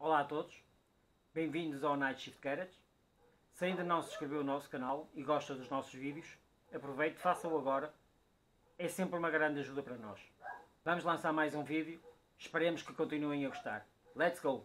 Olá a todos, bem-vindos ao Night Shift Garage. Se ainda não se inscreveu no nosso canal e gosta dos nossos vídeos, aproveite, faça-o agora. É sempre uma grande ajuda para nós. Vamos lançar mais um vídeo, esperemos que continuem a gostar. Let's go!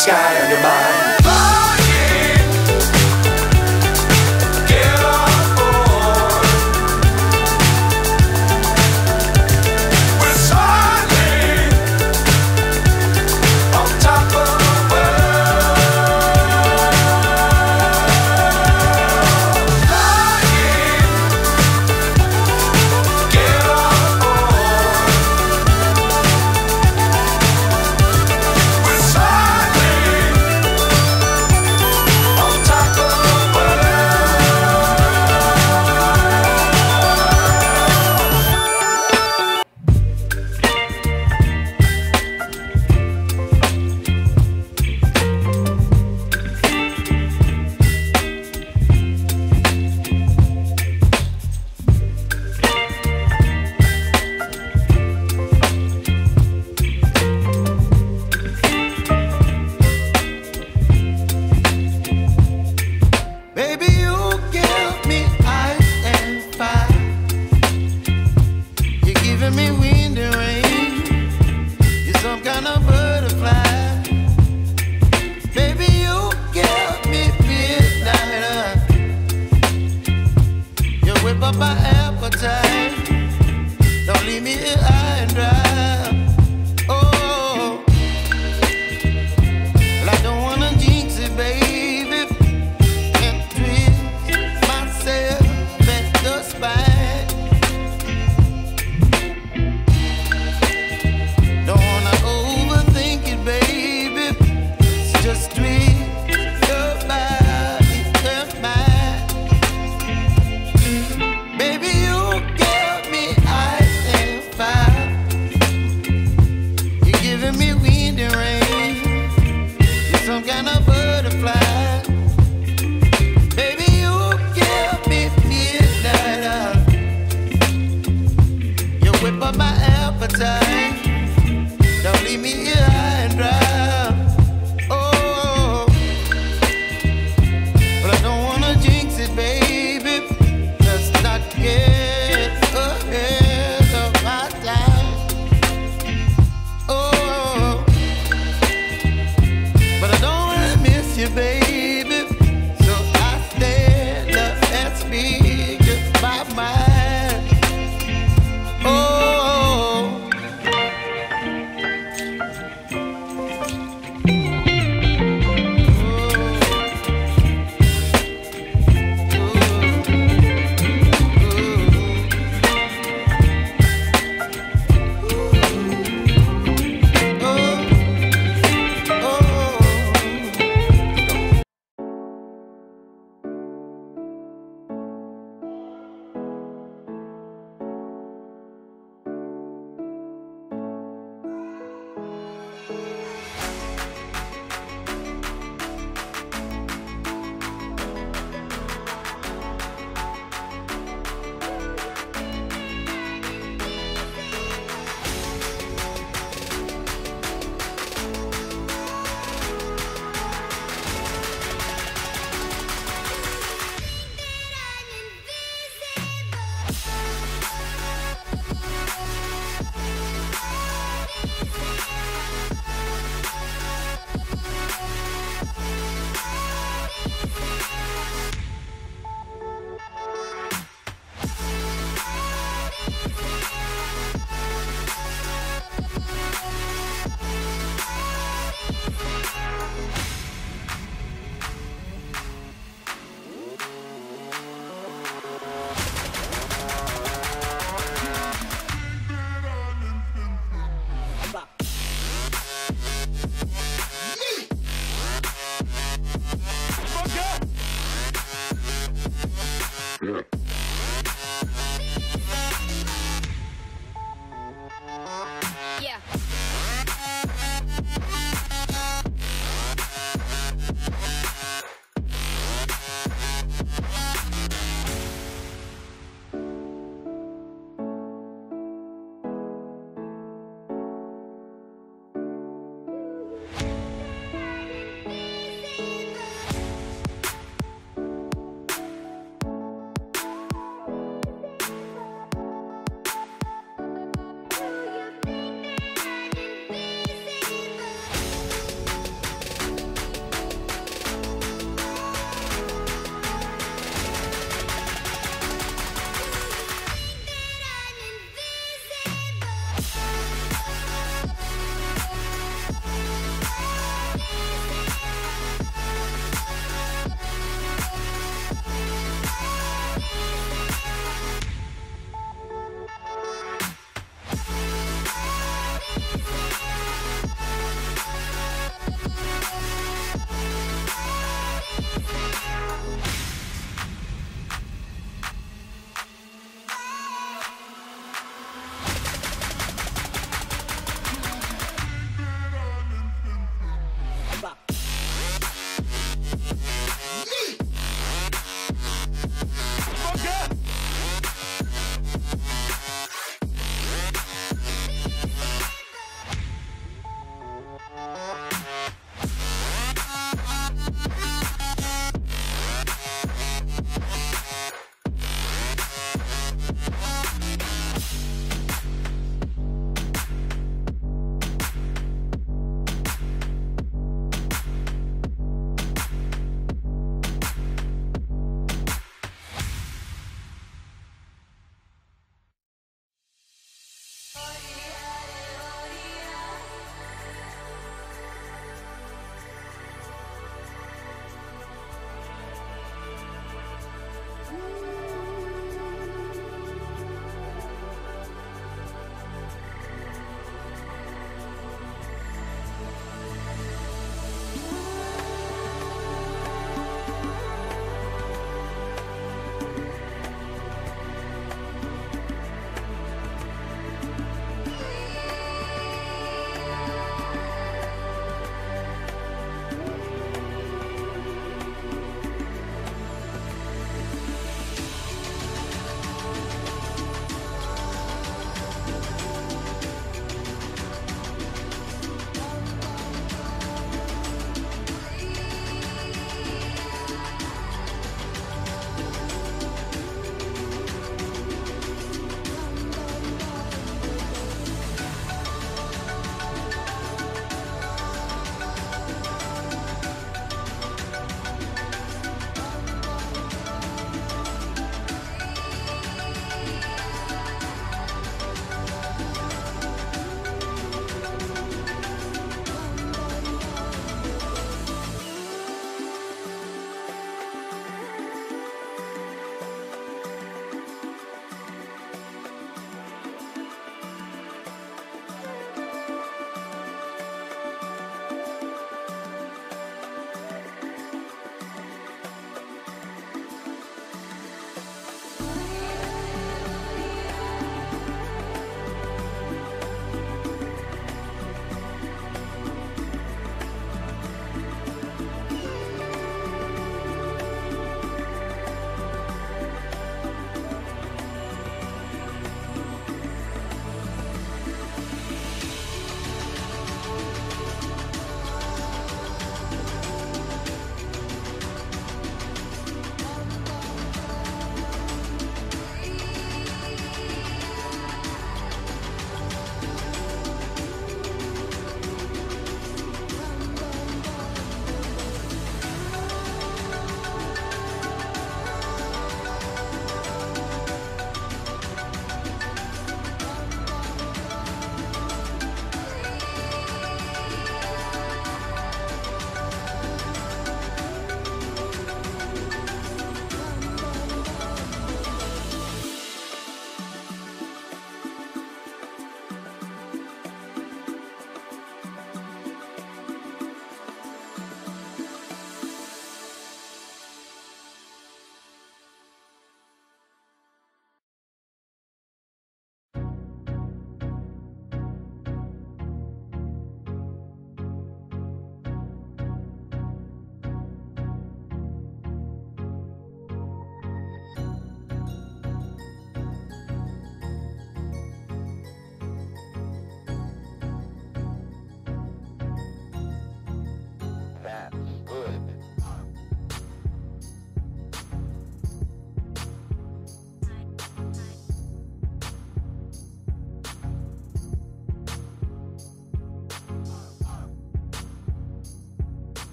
Sky on your mind. Absolutely.